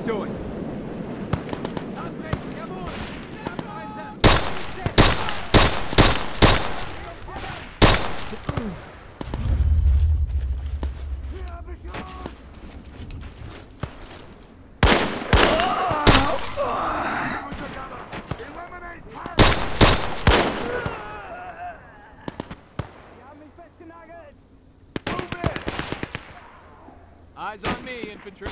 doing? Eyes on me, infantry.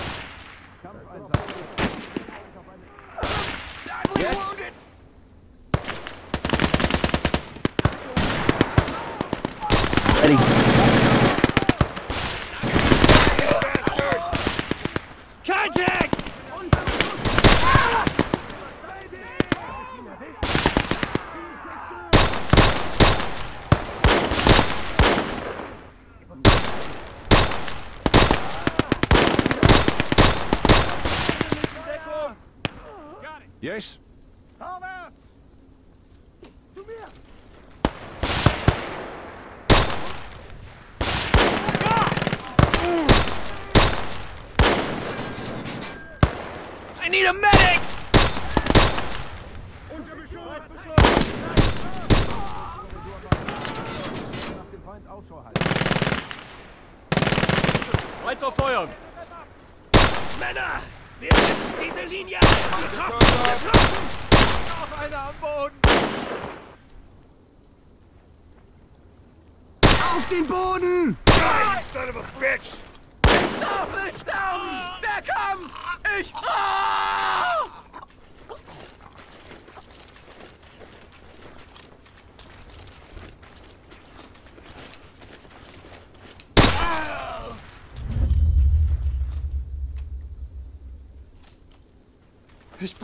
Yes. Ready. Yes?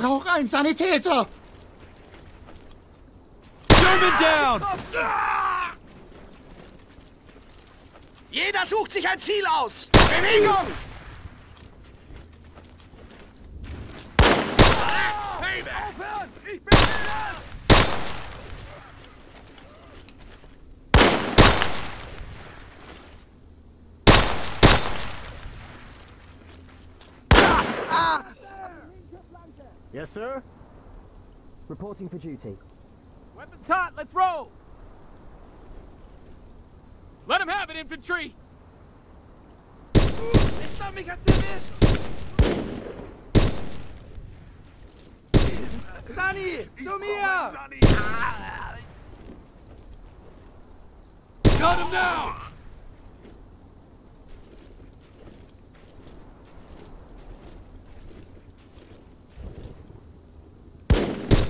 Brauche einen Sanitäter! German down! Jeder sucht sich ein Ziel aus! Bewegung! Aufhören! Ich bin drin! Yes, sir? Reporting for duty. Weapons hot, let's roll! Let him have it, infantry! Hinter mich hat's erwischt! Sani, zu mir! Got him now!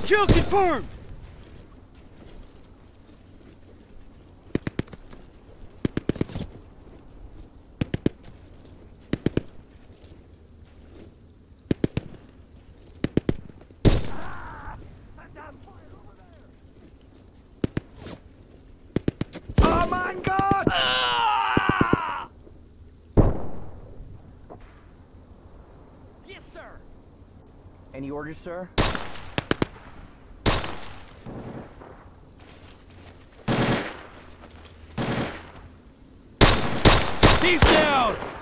Kill confirmed! Oh mein Yes, sir! Any orders, sir? He's down!